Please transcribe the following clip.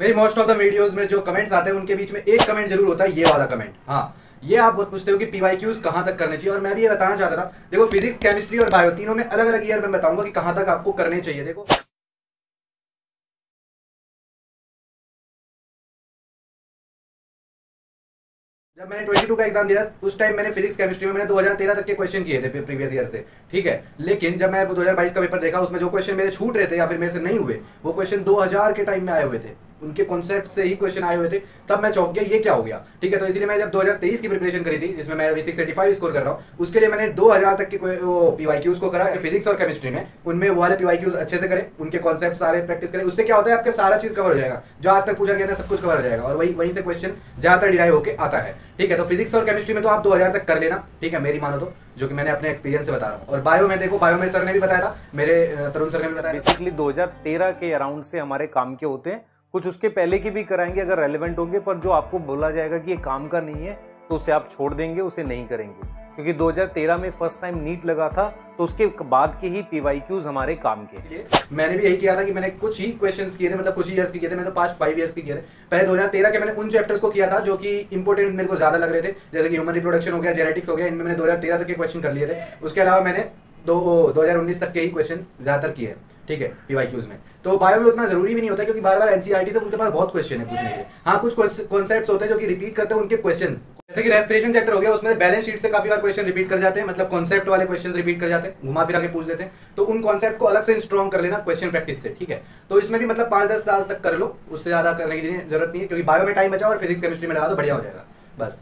मेरी most of the videos में जो कमेंट्स आते हैं, उनके बीच में एक कमेंट ज़रूर होता है, ये वाला कमेंट हाँ ये आप बहुत पूछते हो कि पीवाई क्यूज कहाँ तक करने चाहिए, और मैं भी ये बताना चाहता था। देखो फिजिक्स केमिस्ट्री और बायो तीनों में अलग अलग ईयर में बताऊँगा कि कहाँ तक आपको करने चाहिए, देखो। जब मैंने 22 का एग्ज़ाम दिया, उस टाइम मैंने फिजिक्स केमिस्ट्री में मैंने 2013 तक के क्वेश्चन किए थे प्रीवियस ईयर से, ठीक है? लेकिन जब मैं 2022 का पेपर देखा, उसमें जो क्वेश्चन मेरे छूट रहे थे या फिर मेरे से नहीं हुए, वो क्वेश्चन 2000 के टाइम में आए हुए थे। उनके कॉन्सेप्ट से ही क्वेश्चन आए हुए थे, तब मैं चौंक गया, ये क्या हो गया? ठीक है तो इसलिए मैं जब 2023 की प्रिपरेशन करी थी, जिसमें मैं सिक्स स्कोर कर रहा हूँ, उसके लिए मैंने 2000 तक के वो पीवाईक्यूज को करा फिजिक्स और केमिस्ट्री में। उनमें वो वाले पीवाईक्यूज अच्छे से करें, उनके कॉन्सेप्ट सारे प्रैक्टिस करें। उससे क्या होता है, आपका सारा चीज़ कवर हो जाएगा। जो आज तक पूछा गया था, सब कुछ कवर हो जाएगा। और वही, वहीं से क्वेश्चन ज़्यादातर डिराइव होकर आता है। ठीक है तो फिजिक्स और केमिस्ट्री में तो आप 2000 तक कर लेना। ठीक है, मेरी मानो तो जो कि मैंने अपने एक्सपीरियंस से बता रहा हूँ। और बायो में देखो बायो में सर ने भी बताया था, मेरे तरुण सर ने भी बताया बेसिकली 2013 के अराउंड से हमारे काम के होते हैं। कुछ उसके पहले की भी कराएँगे, अगर रेलिवेंट होंगे, पर जो आपको बोला जाएगा कि ये काम का नहीं है तो उसे आप छोड़ देंगे, उसे नहीं करेंगे। क्योंकि 2013 में फ़र्स्ट टाइम नीट लगा था तो उसके बाद के ही पीवाईक्यूज हमारे काम के मैंने भी यही किया था कि मैंने कुछ ही क्वेश्चंस किए थे मतलब कुछ ईयर्स किए थे, मैंने तो पाँच फाइव ईयर्स के किए थे। पहले 2013 के मैंने उन चैप्टर्स को किया था, जो कि इंपोर्टेंट मेरे को ज़्यादा लग रहे थे, जैसे कि ह्यूमन रिप्रोडक्शन हो गया जेनेटिक्स हो गया, इनमें मैंने 2013 तक के क्वेश्चन कर लिए थे। उसके अलावा मैंने दो दो तक के ही क्वेश्चन ज़्यादातर किए ठीक है पीवाईक्यूज में। तो बायो में उतना ज़रूरी भी नहीं होता क्योंकि बार बार एनसीआरटी से उनके पास बहुत क्वेश्चन है पूछने के हाँ कुछ कॉन्सेप्ट होते हैं जो कि रिपीट करते हैं उनके क्वेश्चन जैसे कि रेस्पिरेशन चैप्टर हो गया, उसमें बैलेंस शीट से काफ़ी बार क्वेश्चन रिपीट कर जाते हैं मतलब कॉन्सेप्ट वाले क्वेश्चन रिपीट कर जाते हैं, घुमा फिरा के पूछ देते हैं। तो उन कॉन्सेप्ट को अलग से स्ट्रॉन्ग कर लेना क्वेश्चन प्रैक्टिस से, ठीक है। तो इसमें भी मतलब पाँच दस साल तक कर लो, उससे ज़्यादा करने की ज़रूरत नहीं है, क्योंकि बायो में टाइम बचा और फिजिक्स केमिस्ट्री में लगा तो बढ़िया हो जाएगा, बस।